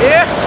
Yeah.